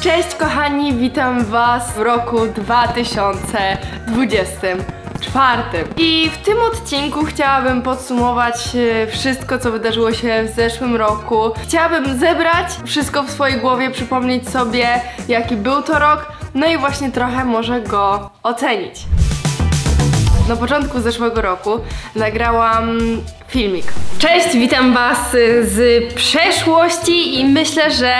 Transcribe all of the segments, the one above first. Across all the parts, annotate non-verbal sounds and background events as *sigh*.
Cześć kochani, witam was w roku 2024. I w tym odcinku chciałabym podsumować e, wszystko, co wydarzyło się w zeszłym roku. Chciałabym zebrać wszystko w swojej głowie, przypomnieć sobie, jaki był to rok, no i właśnie trochę może go ocenić. Na początku zeszłego roku nagrałam filmik. Cześć, witam Was z przeszłości i myślę, że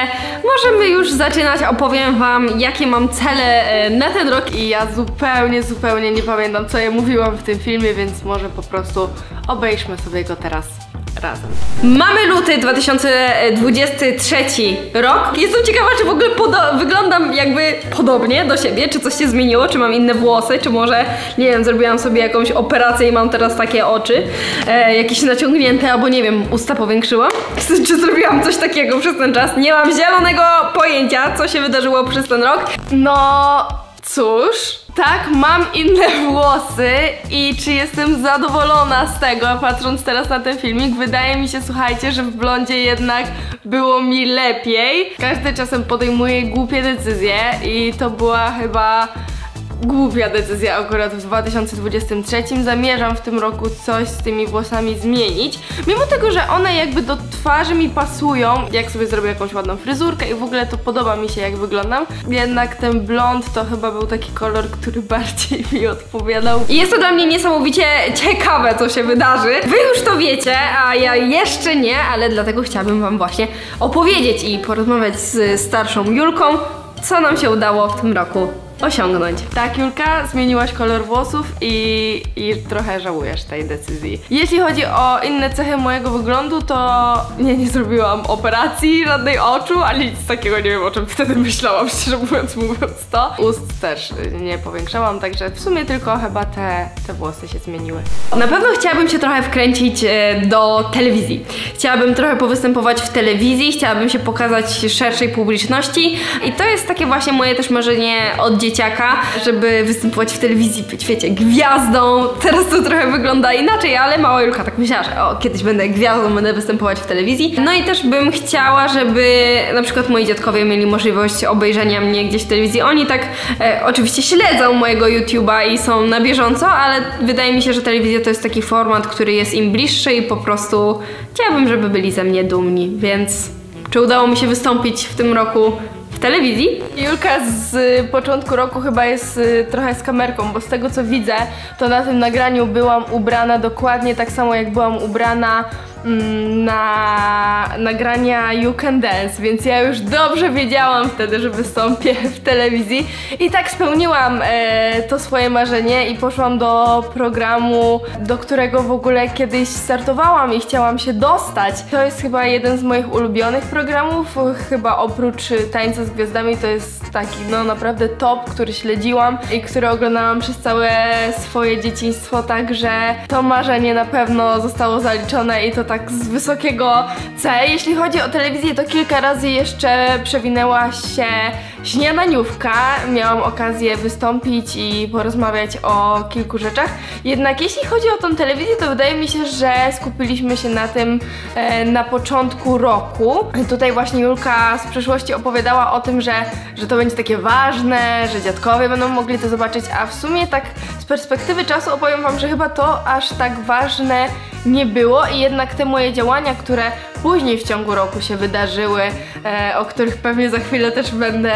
możemy już zaczynać. Opowiem Wam, jakie mam cele y, na ten rok i ja zupełnie, zupełnie nie pamiętam, co ja mówiłam w tym filmie, więc może po prostu obejrzmy sobie go teraz razem. Mamy luty 2023 rok. Jestem ciekawa, czy w ogóle wyglądam jakby podobnie do siebie, czy coś się zmieniło, czy mam inne włosy, czy może, nie wiem, zrobiłam sobie jakąś operację i mam teraz takie oczy, e, jakieś naciągnięte, albo nie wiem, usta powiększyłam. *laughs* Czy zrobiłam coś takiego przez ten czas? Nie mam zielonego pojęcia, co się wydarzyło przez ten rok. No, cóż, tak, mam inne *laughs* włosy i czy jestem zadowolona z tego, patrząc teraz na ten filmik? Wydaje mi się, słuchajcie, że w blondzie jednak było mi lepiej. Każdy czasem podejmuje głupie decyzje i to była chyba głupia decyzja akurat w 2023. Zamierzam w tym roku coś z tymi włosami zmienić. Mimo tego, że one jakby do twarzy mi pasują, jak sobie zrobię jakąś ładną fryzurkę i w ogóle to podoba mi się jak wyglądam. Jednak ten blond to chyba był taki kolor, który *laughs* bardziej mi odpowiadał. I jest to dla mnie niesamowicie ciekawe, co się wydarzy. Wy już to wiecie, a ja jeszcze nie, ale dlatego chciałabym wam właśnie opowiedzieć i porozmawiać z starszą Julką, co nam się udało w tym roku osiągnąć. Tak, Julka, zmieniłaś kolor włosów i, i trochę żałujesz tej decyzji. Jeśli chodzi o inne cechy mojego wyglądu, to nie, nie zrobiłam operacji żadnej oczu, ani nic takiego, nie wiem o czym wtedy myślałam, *laughs* szczerze mówiąc, mówiąc to. Ust też nie powiększałam, także w sumie tylko chyba te, te włosy się zmieniły. Na pewno chciałabym się trochę wkręcić e, do telewizji. Chciałabym trochę powystępować w telewizji, chciałabym się pokazać szerszej publiczności i to jest takie właśnie moje też marzenie od dzieciaka, żeby występować w telewizji, być wiecie, gwiazdą. Teraz to trochę wygląda inaczej, ale mała Julka tak myślała, że o, kiedyś będę gwiazdą, będę występować w telewizji. No i też bym chciała, żeby na przykład moi dziadkowie mieli możliwość obejrzenia mnie gdzieś w telewizji. Oni tak e, oczywiście śledzą mojego YouTube'a i są na bieżąco, ale wydaje mi się, że telewizja to jest taki format, który jest im bliższy i po prostu chciałabym, żeby byli ze mnie dumni, więc czy udało mi się wystąpić w tym roku telewizji. Julka z początku roku chyba jest y, trochę z kamerką, bo z tego co widzę, to na tym nagraniu byłam ubrana dokładnie tak samo jak byłam ubrana na nagrania You Can Dance, więc ja już dobrze wiedziałam wtedy, że wystąpię *laughs* w telewizji. I tak spełniłam e, to swoje marzenie i poszłam do programu, do którego w ogóle kiedyś startowałam i chciałam się dostać. To jest chyba jeden z moich ulubionych programów, chyba oprócz Tańca z Gwiazdami to jest taki no naprawdę top, który śledziłam i który oglądałam przez całe swoje dzieciństwo, także to marzenie na pewno zostało zaliczone i to tak z wysokiego C. Jeśli chodzi o telewizję, to kilka razy jeszcze przewinęła się śniadaniówka. Miałam okazję wystąpić i porozmawiać o kilku rzeczach. Jednak jeśli chodzi o tą telewizję, to wydaje mi się, że skupiliśmy się na tym e, na początku roku. Tutaj właśnie Julka z przeszłości opowiadała o tym, że, że to będzie takie ważne, że dziadkowie będą mogli to zobaczyć, a w sumie tak z perspektywy czasu opowiem wam, że chyba to aż tak ważne nie było i jednak te moje działania, które później w ciągu roku się wydarzyły, e, o których pewnie za chwilę też będę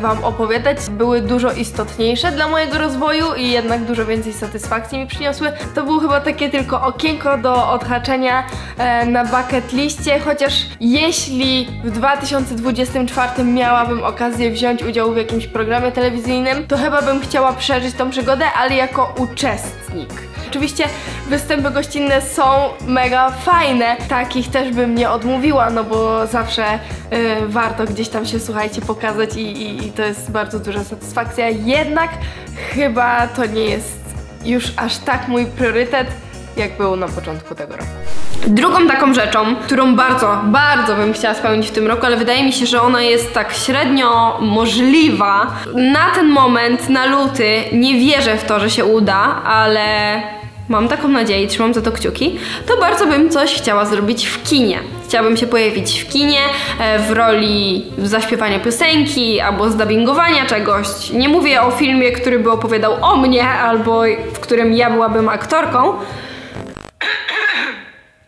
Wam opowiadać, były dużo istotniejsze dla mojego rozwoju i jednak dużo więcej satysfakcji mi przyniosły. To było chyba takie tylko okienko do odhaczenia e, na bucket liście, chociaż jeśli w 2024 miałabym okazję wziąć udział w jakimś programie telewizyjnym, to chyba bym chciała przeżyć tą przygodę, ale jako uczestnik. Oczywiście występy gościnne są mega fajne, takich też bym nie odmówiła, no bo zawsze y, warto gdzieś tam się, słuchajcie, pokazać i, i, i to jest bardzo duża satysfakcja. Jednak chyba to nie jest już aż tak mój priorytet, jak był na początku tego roku. Drugą taką rzeczą, którą bardzo, bardzo bym chciała spełnić w tym roku, ale wydaje mi się, że ona jest tak średnio możliwa. Na ten moment, na luty, nie wierzę w to, że się uda, ale mam taką nadzieję i trzymam za to kciuki, to bardzo bym coś chciała zrobić w kinie. Chciałabym się pojawić w kinie e, w roli zaśpiewania piosenki albo zdubbingowania czegoś. Nie mówię o filmie, który by opowiadał o mnie albo w którym ja byłabym aktorką,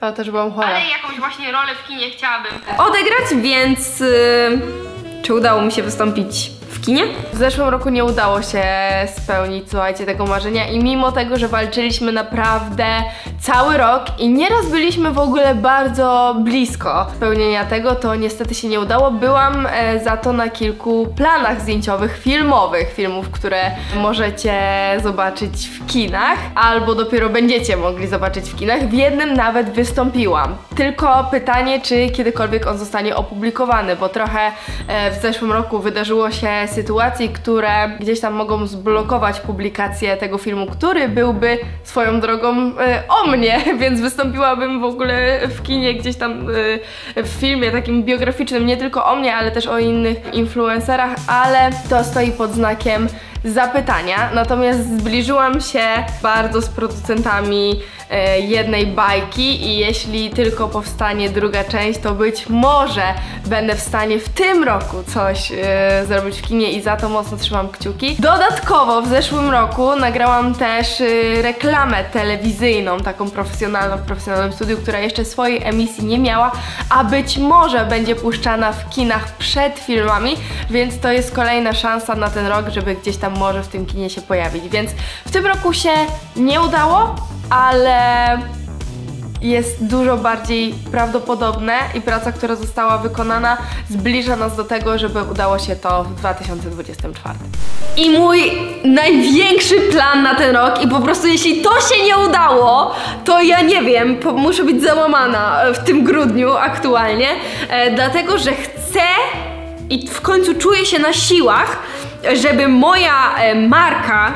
A też byłam chora. ale jakąś właśnie rolę w kinie chciałabym odegrać, więc y, czy udało mi się wystąpić w kinie? W zeszłym roku nie udało się spełnić, słuchajcie, tego marzenia i mimo tego, że walczyliśmy naprawdę cały rok i nieraz byliśmy w ogóle bardzo blisko spełnienia tego, to niestety się nie udało. Byłam e, za to na kilku planach zdjęciowych, filmowych, filmów, które możecie zobaczyć w kinach, albo dopiero będziecie mogli zobaczyć w kinach. W jednym nawet wystąpiłam. Tylko pytanie, czy kiedykolwiek on zostanie opublikowany, bo trochę e, w zeszłym roku wydarzyło się sytuacji, które gdzieś tam mogą zblokować publikację tego filmu, który byłby swoją drogą e, o mnie, *laughs* więc wystąpiłabym w ogóle w kinie gdzieś tam e, w filmie takim biograficznym, nie tylko o mnie, ale też o innych influencerach, ale to stoi pod znakiem zapytania. Natomiast zbliżyłam się bardzo z producentami e, jednej bajki i jeśli tylko powstanie druga część, to być może będę w stanie w tym roku coś e, zrobić w kinie i za to mocno trzymam kciuki. Dodatkowo w zeszłym roku nagrałam też e, reklamę telewizyjną, taką profesjonalną w profesjonalnym studiu, która jeszcze swojej emisji nie miała, a być może będzie puszczana w kinach przed filmami, więc to jest kolejna szansa na ten rok, żeby gdzieś tam może w tym kinie się pojawić. Więc w tym roku się nie udało, ale jest dużo bardziej prawdopodobne i praca, która została wykonana zbliża nas do tego, żeby udało się to w 2024. I mój największy plan na ten rok i po prostu jeśli to się nie udało, to ja nie wiem, muszę być załamana w tym grudniu aktualnie, e, dlatego że chcę i w końcu czuję się na siłach, żeby moja e, marka,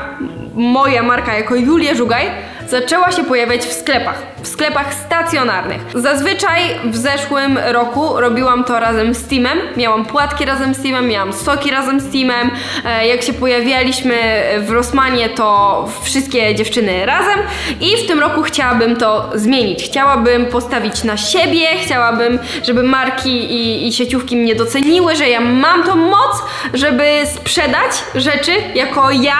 moja marka jako Julia Żugaj zaczęła się pojawiać w sklepach, w sklepach stacjonarnych. Zazwyczaj w zeszłym roku robiłam to razem z Teamem, miałam płatki razem z Teamem, miałam soki razem z Teamem, e, jak się pojawialiśmy w Rossmanie to wszystkie dziewczyny razem i w tym roku chciałabym to zmienić. Chciałabym postawić na siebie, chciałabym, żeby marki i, i sieciówki mnie doceniły, że ja mam tą moc, żeby sprzedać rzeczy jako ja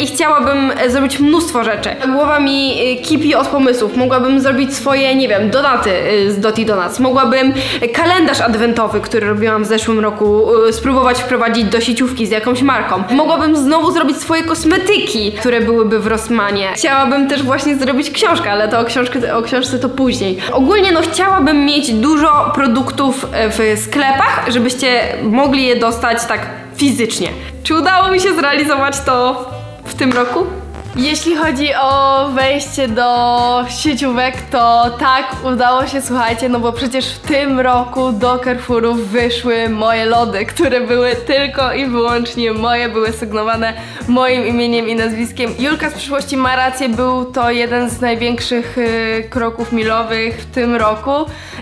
i chciałabym e, zrobić mnóstwo rzeczy. Głowa mi y, kipi od pomysłów. Mogłabym zrobić swoje, nie wiem, donaty y, z Doti Donuts. Mogłabym kalendarz adwentowy, który robiłam w zeszłym roku, y, spróbować wprowadzić do sieciówki z jakąś marką. Mogłabym znowu zrobić swoje kosmetyki, które byłyby w Rossmanie. Chciałabym też właśnie zrobić książkę, ale to o, książkę, o książce to później. Ogólnie no chciałabym mieć dużo produktów e, w sklepach, żebyście mogli je dostać tak fizycznie. Czy udało mi się zrealizować to w tym roku? Jeśli chodzi o wejście do sieciówek, to tak, udało się, słuchajcie, no bo przecież w tym roku do Carrefourów wyszły moje lody, które były tylko i wyłącznie moje, były sygnowane moim imieniem i nazwiskiem. Julka z przyszłości ma rację, był to jeden z największych y, kroków milowych w tym roku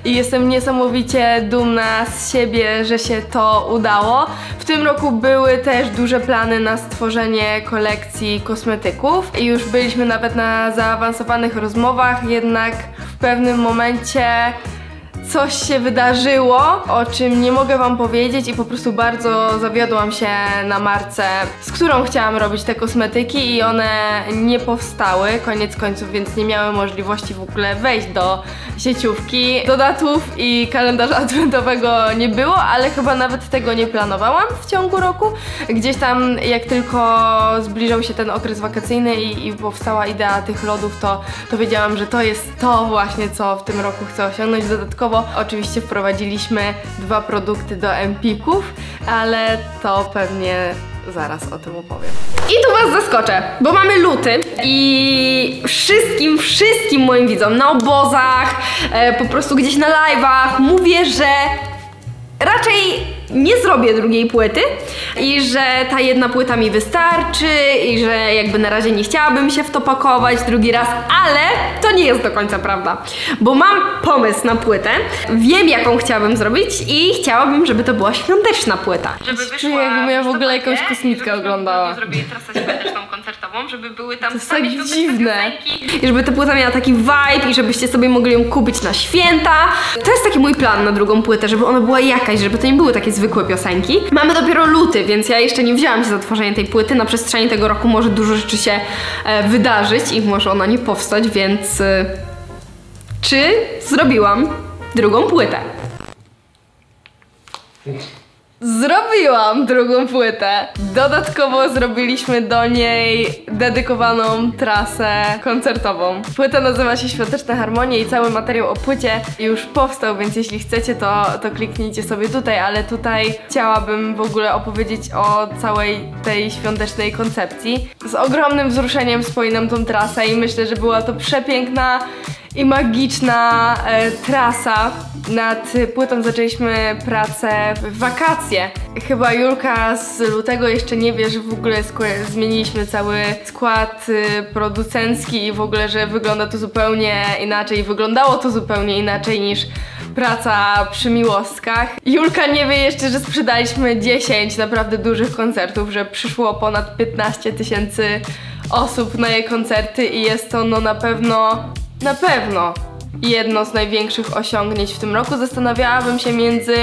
i jestem niesamowicie dumna z siebie, że się to udało. W tym roku były też duże plany na stworzenie kolekcji kosmetyków i już byliśmy nawet na zaawansowanych rozmowach, jednak w pewnym momencie coś się wydarzyło, o czym nie mogę wam powiedzieć i po prostu bardzo zawiodłam się na marce, z którą chciałam robić te kosmetyki i one nie powstały, koniec końców, więc nie miały możliwości w ogóle wejść do sieciówki. Dodatków i kalendarza *laughs* adwentowego nie było, ale chyba nawet tego nie planowałam w ciągu roku. Gdzieś tam jak tylko zbliżał się ten okres wakacyjny i, i powstała idea tych lodów, to, to wiedziałam, że to jest to właśnie, co w tym roku chcę osiągnąć. Dodatkowo oczywiście wprowadziliśmy dwa produkty do Empików, ale to pewnie zaraz o tym opowiem. I tu was zaskoczę, bo mamy luty i wszystkim, wszystkim moim widzom na obozach, e, po prostu gdzieś na live'ach mówię, że raczej nie zrobię drugiej płyty i że ta jedna płyta mi wystarczy i że jakby na razie nie chciałabym się w to pakować drugi raz, ale to nie jest do końca prawda, bo mam pomysł na płytę, wiem jaką chciałabym zrobić i chciałabym, żeby to była świąteczna płyta. Żeby Czuję, jakbym ja w ogóle jakąś kosmitkę oglądała. Zrobię trasę świąteczną, koncertową, żeby były tam To jest tak dziwne. i żeby ta płyta miała taki vibe i żebyście sobie mogli ją kupić na święta. To jest taki mój plan na drugą płytę, żeby ona była jakaś, żeby to nie były takie zwykłe piosenki. Mamy dopiero luty, więc ja jeszcze nie wzięłam się za tworzenie tej płyty. Na przestrzeni tego roku może dużo rzeczy się e, wydarzyć i może ona nie powstać, więc e, czy zrobiłam drugą płytę? Zrobiłam drugą płytę. Dodatkowo zrobiliśmy do niej dedykowaną trasę koncertową. Płyta nazywa się Świąteczne Harmonie i cały materiał o płycie już powstał, więc jeśli chcecie, to, to kliknijcie sobie tutaj, ale tutaj chciałabym w ogóle opowiedzieć o całej tej świątecznej koncepcji. Z ogromnym wzruszeniem wspominam tą trasę i myślę, że była to przepiękna i magiczna e, trasa. Nad płytą zaczęliśmy pracę w wakacje. Chyba Julka z lutego jeszcze nie wie, że w ogóle zmieniliśmy cały skład y, producencki i w ogóle, że wygląda to zupełnie inaczej. Wyglądało to zupełnie inaczej niż praca przy miłostkach. Julka nie wie jeszcze, że sprzedaliśmy 10 naprawdę dużych koncertów, że przyszło ponad 15 tysięcy osób na jej koncerty i jest to no na pewno na pewno jedno z największych osiągnięć w tym roku. Zastanawiałabym się między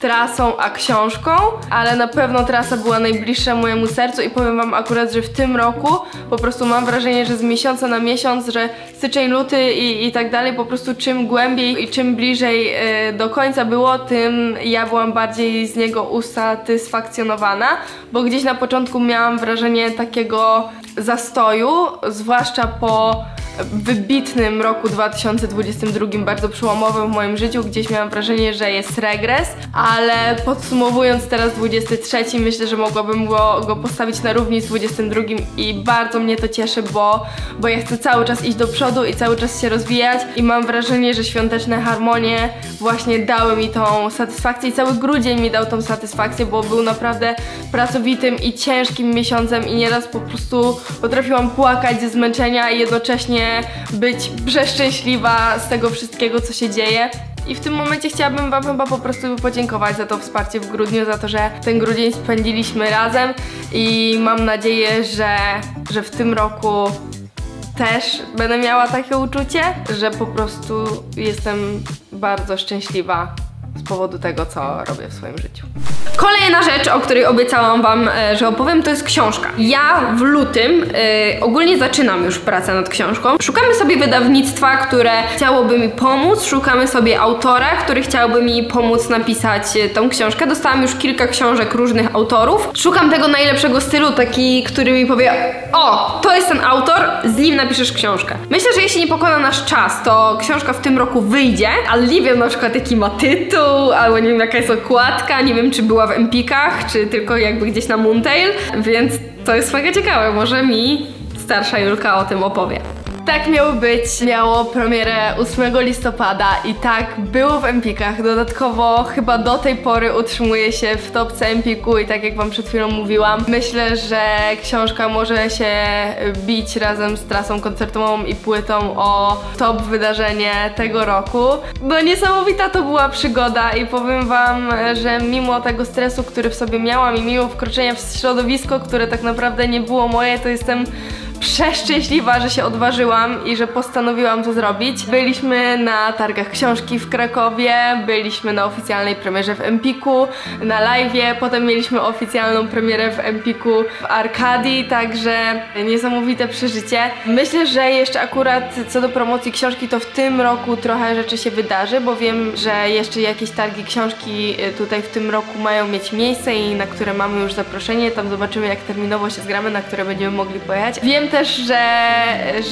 trasą a książką, ale na pewno trasa była najbliższa mojemu sercu i powiem wam akurat, że w tym roku po prostu mam wrażenie, że z miesiąca na miesiąc, że styczeń, luty i, i tak dalej, po prostu czym głębiej i czym bliżej y, do końca było, tym ja byłam bardziej z niego usatysfakcjonowana, bo gdzieś na początku miałam wrażenie takiego zastoju, zwłaszcza po wybitnym roku 2022, bardzo przełomowym w moim życiu. Gdzieś miałam wrażenie, że jest regres, ale podsumowując teraz 23, myślę, że mogłabym go, go postawić na równi z 22 i bardzo mnie to cieszy, bo, bo ja chcę cały czas iść do przodu i cały czas się rozwijać i mam wrażenie, że świąteczne harmonie właśnie dały mi tą satysfakcję i cały grudzień mi dał tą satysfakcję, bo był naprawdę pracowitym i ciężkim miesiącem i nieraz po prostu potrafiłam płakać ze zmęczenia i jednocześnie być przeszczęśliwa z tego wszystkiego, co się dzieje. I w tym momencie chciałabym Wam chyba po prostu podziękować za to wsparcie w grudniu, za to, że ten grudzień spędziliśmy razem i mam nadzieję, że, że w tym roku też będę miała takie uczucie, że po prostu jestem bardzo szczęśliwa z powodu tego, co robię w swoim życiu. Kolejna rzecz, o której obiecałam Wam, e, że opowiem, to jest książka. Ja w lutym e, ogólnie zaczynam już pracę nad książką. Szukamy sobie wydawnictwa, które chciałoby mi pomóc, szukamy sobie autora, który chciałby mi pomóc napisać e, tą książkę. Dostałam już kilka książek różnych autorów. Szukam tego najlepszego stylu, taki, który mi powie: O, to jest ten autor, z nim napiszesz książkę. Myślę, że jeśli nie pokona nasz czas, to książka w tym roku wyjdzie, ale nie wiem na przykład jaki ma tytuł, albo nie wiem jaka jest okładka, nie wiem czy była w Empikach, czy tylko jakby gdzieś na Moontail, więc to jest mega ciekawe. Może mi starsza Julka o tym opowie. Tak miało być. Miało premierę 8 listopada i tak było w Empikach. Dodatkowo chyba do tej pory utrzymuje się w topce Empiku i tak jak wam przed chwilą mówiłam, myślę, że książka może się bić razem z trasą koncertową i płytą o top wydarzenie tego roku. No niesamowita to była przygoda i powiem wam, że mimo tego stresu, który w sobie miałam i mimo wkroczenia w środowisko, które tak naprawdę nie było moje, to jestem przeszczęśliwa, że się odważyłam i że postanowiłam to zrobić. Byliśmy na targach książki w Krakowie, byliśmy na oficjalnej premierze w Empiku, na live'ie, potem mieliśmy oficjalną premierę w Empiku w Arkadii, także niesamowite przeżycie. Myślę, że jeszcze akurat co do promocji książki, to w tym roku trochę rzeczy się wydarzy, bo wiem, że jeszcze jakieś targi książki tutaj w tym roku mają mieć miejsce i na które mamy już zaproszenie. Tam zobaczymy, jak terminowo się zgramy, na które będziemy mogli pojechać. Wiem też, że,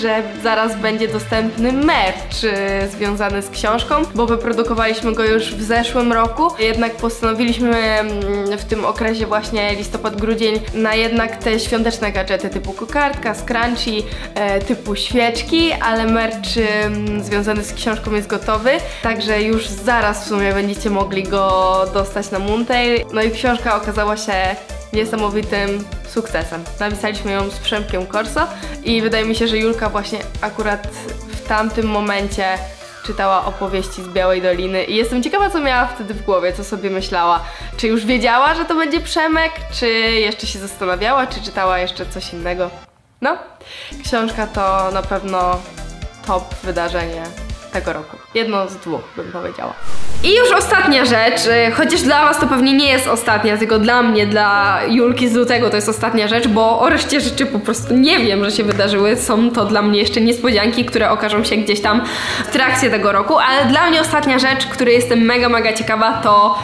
że zaraz będzie dostępny merch y, związany z książką, bo wyprodukowaliśmy go już w zeszłym roku. Jednak postanowiliśmy mm, w tym okresie właśnie listopad-grudzień na jednak te świąteczne gadżety typu kokardka, scrunchie, e, typu świeczki, ale merch y, związany z książką jest gotowy, także już zaraz w sumie będziecie mogli go dostać na Moontail. No i książka okazała się niesamowitym sukcesem. Napisaliśmy ją z Przemkiem Corso i wydaje mi się, że Julka właśnie akurat w tamtym momencie czytała opowieści z Białej Doliny i jestem ciekawa, co miała wtedy w głowie, co sobie myślała. Czy już wiedziała, że to będzie Przemek, czy jeszcze się zastanawiała, czy czytała jeszcze coś innego? No, książka to na pewno top wydarzenie tego roku. Jedno z dwóch, bym powiedziała. I już ostatnia rzecz, y, chociaż dla Was to pewnie nie jest ostatnia, tylko dla mnie, dla Julki z lutego to jest ostatnia rzecz, bo o reszcie rzeczy po prostu nie wiem, że się wydarzyły. Są to dla mnie jeszcze niespodzianki, które okażą się gdzieś tam w trakcie tego roku, ale dla mnie ostatnia rzecz, której jestem mega, mega ciekawa, to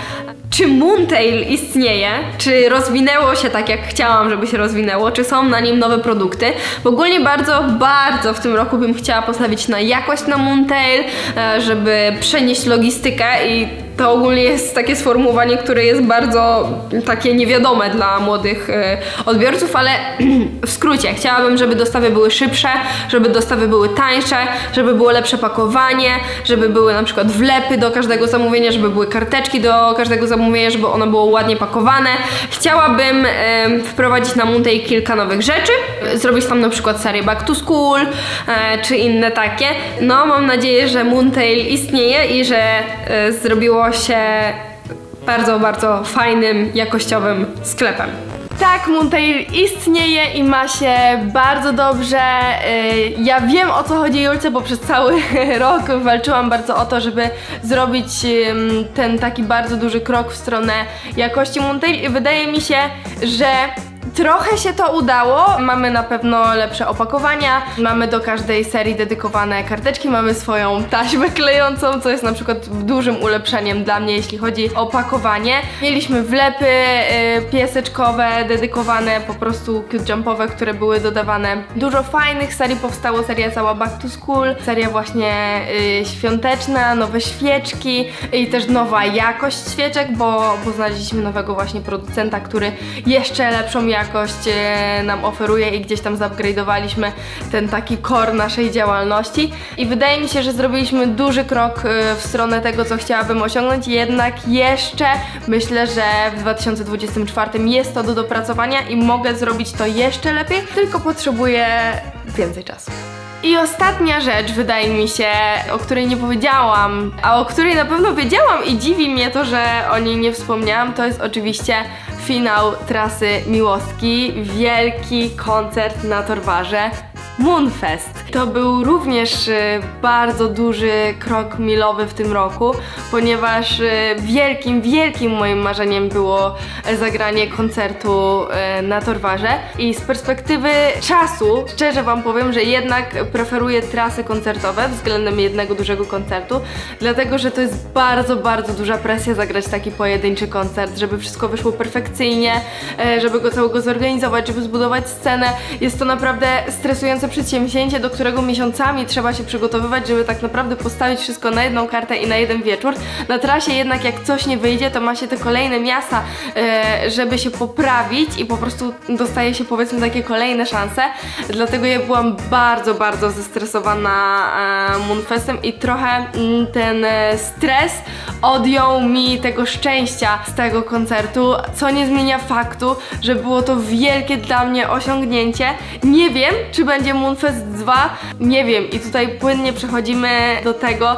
czy Moontail istnieje, czy rozwinęło się tak jak chciałam, żeby się rozwinęło, czy są na nim nowe produkty. W ogóle bardzo, bardzo w tym roku bym chciała postawić na jakość na Moontail, e, żeby przenieść logistykę i to ogólnie jest takie sformułowanie, które jest bardzo takie niewiadome dla młodych e, odbiorców, ale *clears throat* w skrócie chciałabym, żeby dostawy były szybsze, żeby dostawy były tańsze, żeby było lepsze pakowanie, żeby były na przykład wlepy do każdego zamówienia, żeby były karteczki do każdego zamówienia, żeby ono było ładnie pakowane. Chciałabym e, wprowadzić na Montej kilka nowych rzeczy, zrobić tam na przykład serię Back to School, e, czy inne takie. No, mam nadzieję, że Moontail istnieje i że e, zrobiło się bardzo, bardzo fajnym, jakościowym sklepem. Tak, Moontail istnieje i ma się bardzo dobrze. Y, Ja wiem o co chodzi Julce, bo przez cały *laughs* rok walczyłam bardzo o to, żeby zrobić ten taki bardzo duży krok w stronę jakości Moontail i wydaje mi się, że Trochę się to udało, mamy na pewno lepsze opakowania, mamy do każdej serii dedykowane karteczki, mamy swoją taśmę klejącą, co jest na przykład dużym ulepszeniem dla mnie, jeśli chodzi o opakowanie. Mieliśmy wlepy y, pieseczkowe, dedykowane, po prostu cute jumpowe, które były dodawane. Dużo fajnych serii powstało, seria cała Back to School, seria właśnie y, świąteczna, nowe świeczki i też nowa jakość świeczek, bo, bo znaleźliśmy nowego właśnie producenta, który jeszcze lepszą jakość e, nam oferuje i gdzieś tam zupgrade'owaliśmy ten taki core naszej działalności i wydaje mi się, że zrobiliśmy duży krok e, w stronę tego, co chciałabym osiągnąć, jednak jeszcze myślę, że w 2024 jest to do dopracowania i mogę zrobić to jeszcze lepiej, tylko potrzebuję więcej czasu. I ostatnia rzecz, wydaje mi się, o której nie powiedziałam, a o której na pewno wiedziałam i dziwi mnie to, że o niej nie wspomniałam, to jest oczywiście finał trasy Miłostki, wielki koncert na Torwarze. Moonfest. To był również y, bardzo duży krok milowy w tym roku, ponieważ y, wielkim, wielkim moim marzeniem było e, zagranie koncertu e, na Torwarze i z perspektywy czasu, szczerze Wam powiem, że jednak preferuję trasy koncertowe względem jednego dużego koncertu, dlatego, że to jest bardzo, bardzo duża presja zagrać taki pojedynczy koncert, żeby wszystko wyszło perfekcyjnie, e, żeby go całego zorganizować, żeby zbudować scenę. Jest to naprawdę stresujące przedsięwzięcie, do którego miesiącami trzeba się przygotowywać, żeby tak naprawdę postawić wszystko na jedną kartę i na jeden wieczór. Na trasie jednak jak coś nie wyjdzie, to ma się te kolejne miasta, e, żeby się poprawić i po prostu dostaje się powiedzmy takie kolejne szanse. Dlatego ja byłam bardzo, bardzo zestresowana e, Moonfestem i trochę mm, ten e, stres odjął mi tego szczęścia z tego koncertu, co nie zmienia faktu, że było to wielkie dla mnie osiągnięcie. Nie wiem, czy będzie Moonfest 2, nie wiem i tutaj płynnie przechodzimy do tego,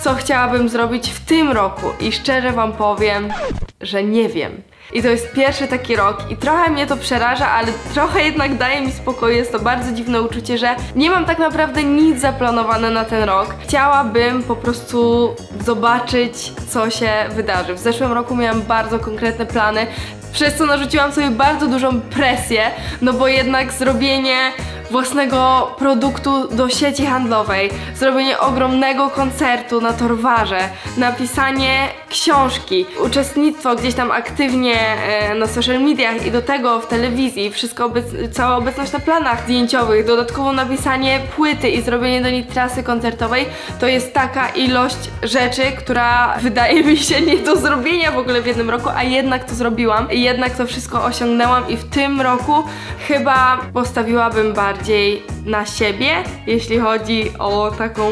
co chciałabym zrobić w tym roku i szczerze Wam powiem, że nie wiem. I to jest pierwszy taki rok i trochę mnie to przeraża, ale trochę jednak daje mi spokoju. Jest to bardzo dziwne uczucie, że nie mam tak naprawdę nic zaplanowane na ten rok. Chciałabym po prostu zobaczyć, co się wydarzy. W zeszłym roku miałam bardzo konkretne plany, przez co narzuciłam sobie bardzo dużą presję, no bo jednak zrobienie własnego produktu do sieci handlowej, zrobienie ogromnego koncertu na Torwarze, napisanie książki, uczestnictwo gdzieś tam aktywnie e, na social mediach i do tego w telewizji, wszystko obec cała obecność na planach zdjęciowych, dodatkowo napisanie płyty i zrobienie do niej trasy koncertowej, to jest taka ilość rzeczy, która wydaje mi się nie do zrobienia w ogóle w jednym roku, a jednak to zrobiłam jednak to wszystko osiągnęłam i w tym roku chyba postawiłabym bardziej na siebie, jeśli chodzi o taką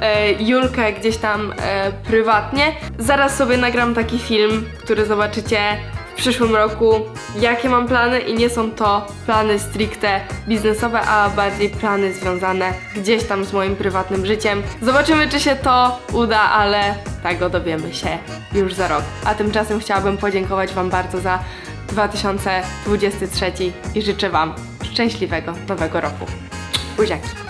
e, Julkę gdzieś tam e, prywatnie. Zaraz sobie nagram taki film, który zobaczycie w przyszłym roku, jakie mam plany i nie są to plany stricte biznesowe, a bardziej plany związane gdzieś tam z moim prywatnym życiem. Zobaczymy, czy się to uda, ale tego dowiemy się już za rok. A tymczasem chciałabym podziękować Wam bardzo za 2023 i życzę Wam szczęśliwego nowego roku. Buziaki!